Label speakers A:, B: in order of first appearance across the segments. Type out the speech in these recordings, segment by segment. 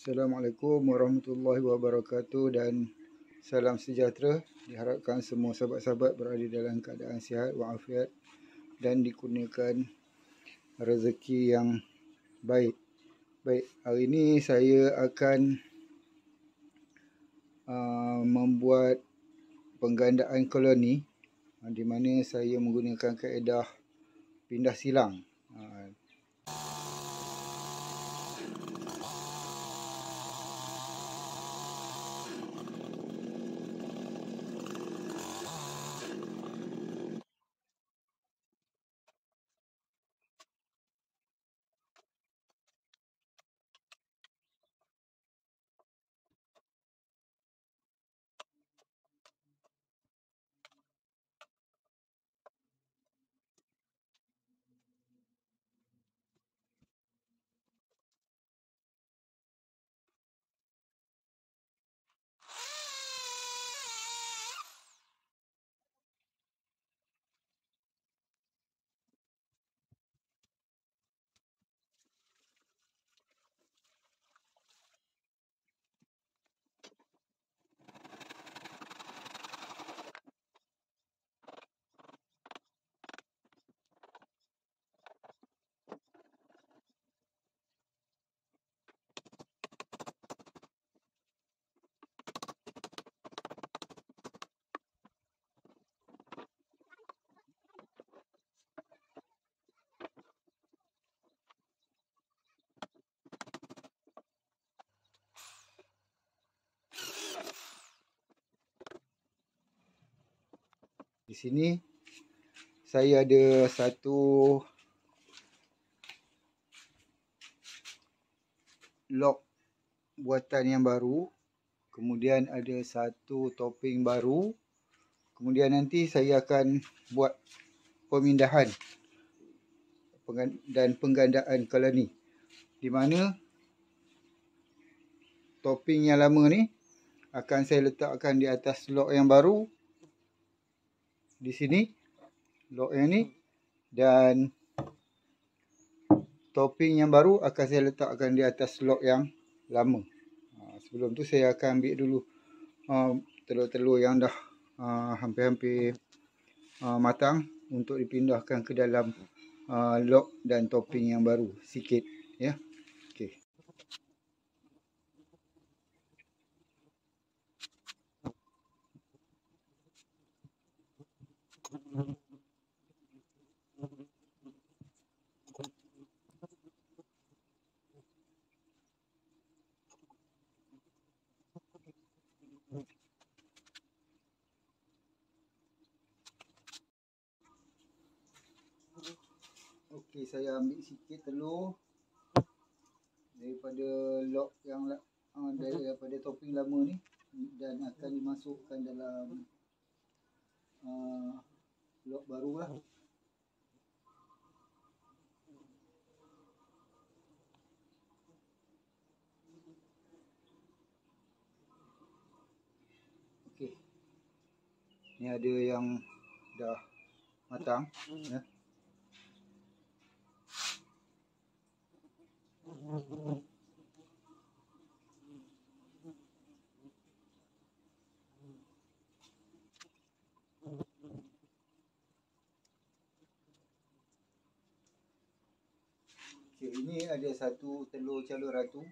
A: Assalamualaikum warahmatullahi wabarakatuh dan salam sejahtera. Diharapkan semua sahabat-sahabat berada dalam keadaan sihat walafiat dan dikurniakan rezeki yang baik. Baik, hari ini saya akan uh, membuat penggandaan koloni di mana saya menggunakan kaedah pindah silang. Sini saya ada satu lock buatan yang baru. Kemudian ada satu topping baru. Kemudian nanti saya akan buat pemindahan dan penggandaan koloni. Di mana topping yang lama ni akan saya letakkan di atas lock yang baru di sini lock yang ni dan topping yang baru akan saya letakkan di atas lock yang lama. Ha, sebelum tu saya akan ambil dulu ha, telur-telur uh, yang dah uh, hampir-hampir uh, matang untuk dipindahkan ke dalam uh, lock dan topping yang baru sikit ya. Okey, saya ambil sikit telur daripada lock yang uh, daripada topping lama ni dan akan dimasukkan dalam uh, lock baru lah. Okey. Ni ada yang dah matang ya. Okay, ini ada satu telur calon ratu.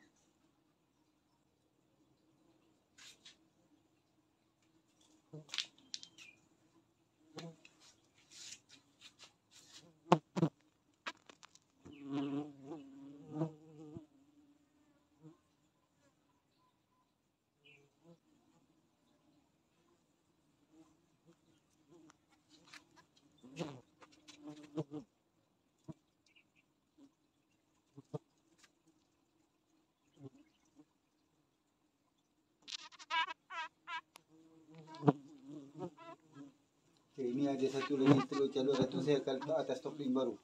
A: Okay, ni ada satu lagi telur calur satu saya akan letak atas topping baru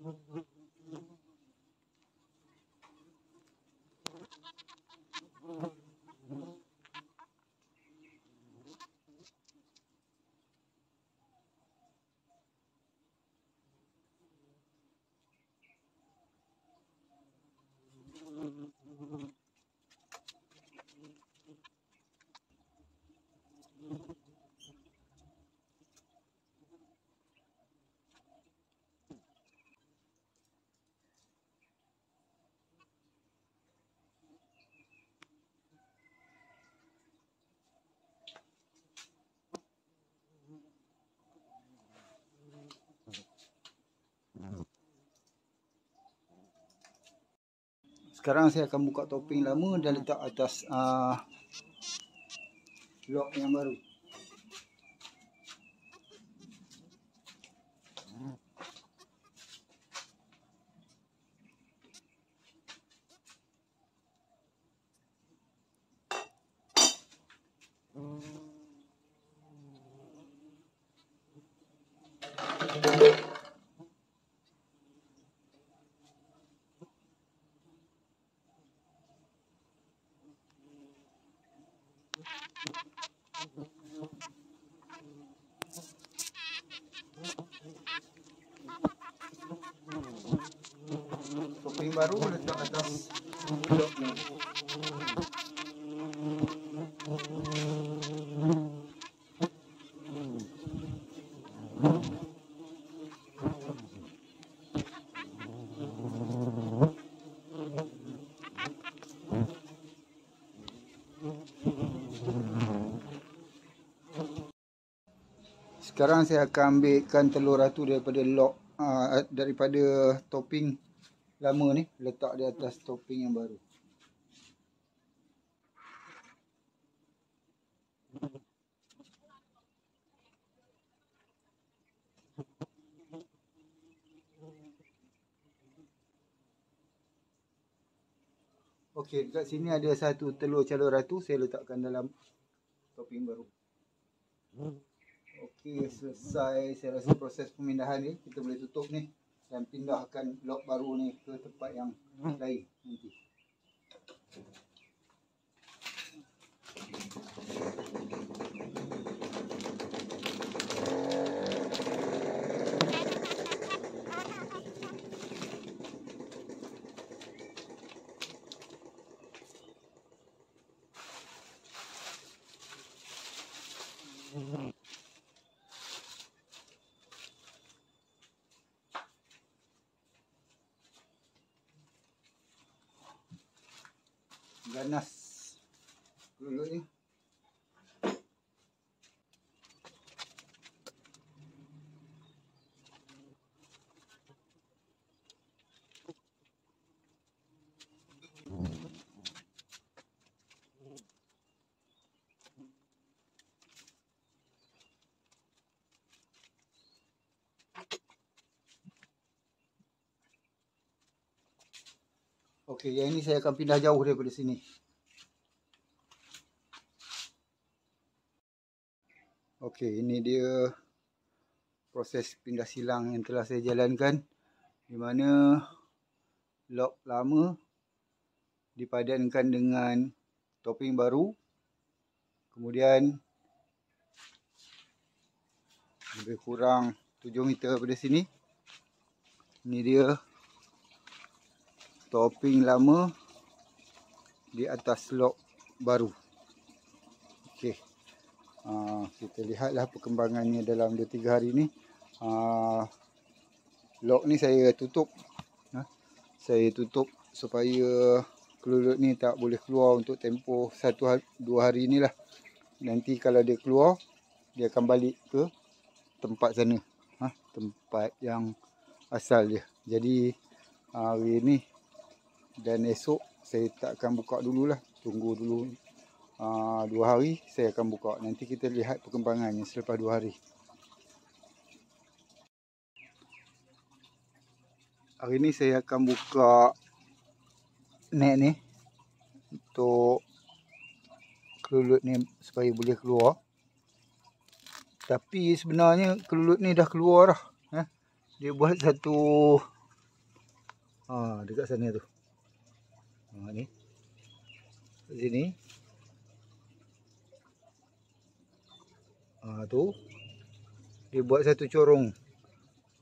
A: Mm-hmm. Sekarang saya akan buka topping lama dan letak atas uh, lock yang baru. Topping baru letak atas lock ni. Sekarang saya akan ambilkan telur ratu daripada lock uh, daripada topping lama ni letak di atas topping yang baru. Okey, dekat sini ada satu telur calon ratu saya letakkan dalam topping baru. Okey, selesai saya rasa proses pemindahan ni. Kita boleh tutup ni dan pindahkan lock baru ni ke tempat yang lain nanti. Ganas. Dulu Okey, yang ini saya akan pindah jauh daripada sini. Okey, ini dia proses pindah silang yang telah saya jalankan di mana lock lama dipadankan dengan topping baru. Kemudian lebih kurang 7 meter daripada sini. Ini dia topping lama di atas lock baru. Okey. Uh, kita lihatlah perkembangannya dalam 2 3 hari ni. Uh, lock ni saya tutup. Uh, saya tutup supaya kelulut ni tak boleh keluar untuk tempoh 1 hari, 2 hari ni lah. Nanti kalau dia keluar, dia akan balik ke tempat sana. Uh, tempat yang asal dia. Jadi hari ni dan esok saya tak akan buka dululah. Tunggu dulu uh, dua hari saya akan buka. Nanti kita lihat perkembangannya selepas dua hari. Hari ni saya akan buka net ni untuk kelulut ni supaya boleh keluar. Tapi sebenarnya kelulut ni dah keluar dah eh? dia buat satu ha, dekat sana tu Ha ni. Kat sini. Ha tu. Dia buat satu corong.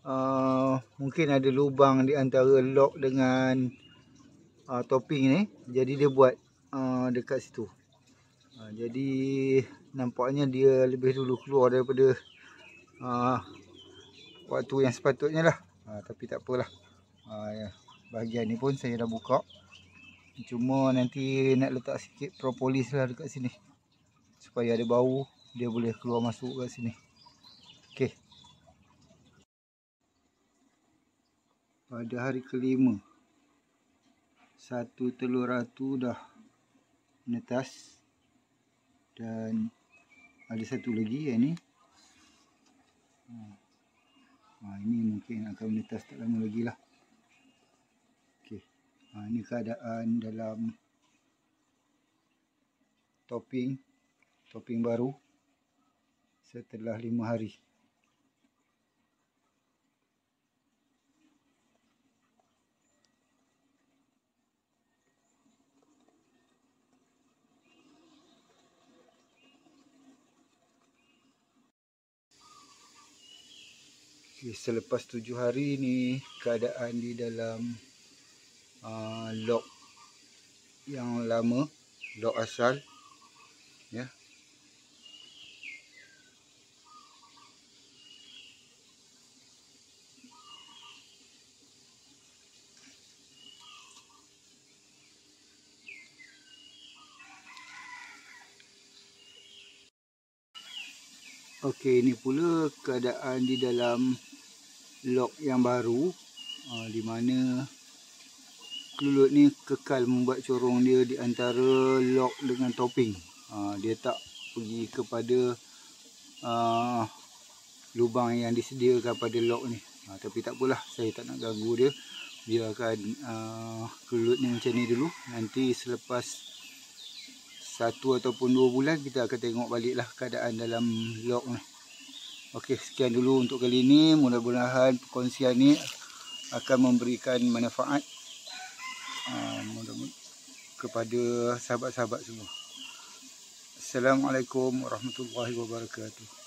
A: Uh, mungkin ada lubang di antara lock dengan uh, topping ni. Jadi dia buat uh, dekat situ. Uh, jadi nampaknya dia lebih dulu keluar daripada uh, waktu yang sepatutnya lah. Uh, tapi tak apalah. Uh. Bahagian ni pun saya dah buka. Cuma nanti nak letak sikit propolis lah dekat sini. Supaya ada bau, dia boleh keluar masuk kat sini. Okey. Pada hari kelima. satu telur ratu dah netas dan ada satu lagi yang ni ha, ini mungkin akan menetas tak lama lagi lah. Ha, ini keadaan dalam topping topping baru setelah lima hari. Okay, selepas tujuh hari ni keadaan di dalam uh, lock yang lama, lock asal ya. Okey, ini pula keadaan di dalam lock yang baru uh, di mana kelulut ni kekal membuat corong dia di antara lock dengan topping. Uh, dia tak pergi kepada uh, lubang yang disediakan pada lock ni. Uh, tapi tak apalah, saya tak nak ganggu dia. Biarkan uh, kelulut ni macam ni dulu. Nanti selepas satu ataupun dua bulan kita akan tengok baliklah keadaan dalam lock ni. Okey, sekian dulu untuk kali ini. Mudah-mudahan perkongsian ni akan memberikan manfaat kepada sahabat-sahabat semua. Assalamualaikum warahmatullahi wabarakatuh.